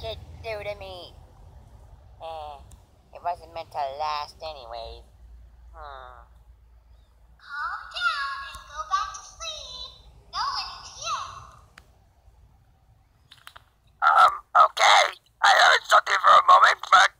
did do to me. Eh, it wasn't meant to last anyways. Hmm. Calm down and go back to sleep. No here. Um, okay. I heard something for a moment, but